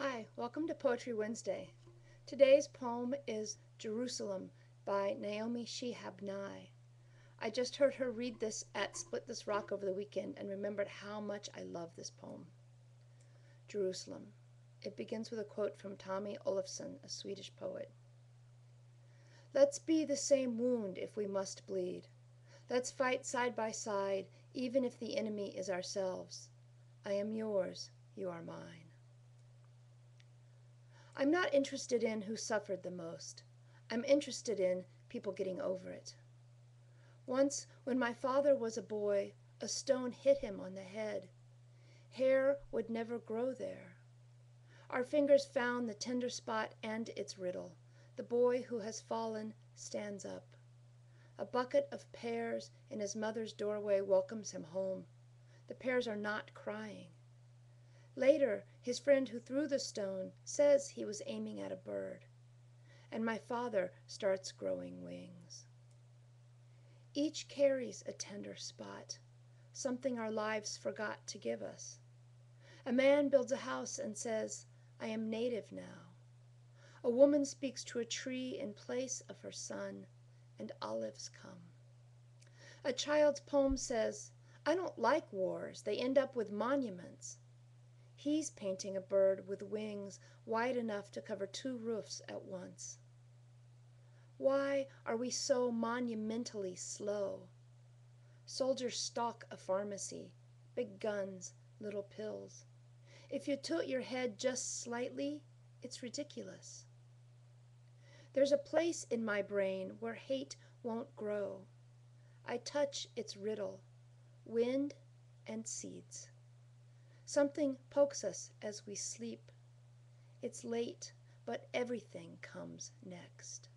Hi, welcome to Poetry Wednesday. Today's poem is Jerusalem by Naomi Shihab Nye. I just heard her read this at Split This Rock over the weekend and remembered how much I love this poem. Jerusalem. It begins with a quote from Tommy Olofsson, a Swedish poet. Let's be the same wound if we must bleed. Let's fight side by side, even if the enemy is ourselves. I am yours, you are mine. I'm not interested in who suffered the most. I'm interested in people getting over it. Once, when my father was a boy, a stone hit him on the head. Hair would never grow there. Our fingers found the tender spot and its riddle. The boy who has fallen stands up. A bucket of pears in his mother's doorway welcomes him home. The pears are not crying. Later, his friend who threw the stone says he was aiming at a bird. And my father starts growing wings. Each carries a tender spot, something our lives forgot to give us. A man builds a house and says, I am native now. A woman speaks to a tree in place of her son, and olives come. A child's poem says, I don't like wars, they end up with monuments. He's painting a bird with wings wide enough to cover two roofs at once. Why are we so monumentally slow? Soldiers stalk a pharmacy, big guns, little pills. If you tilt your head just slightly, it's ridiculous. There's a place in my brain where hate won't grow. I touch its riddle, wind and seeds. Something pokes us as we sleep. It's late, but everything comes next.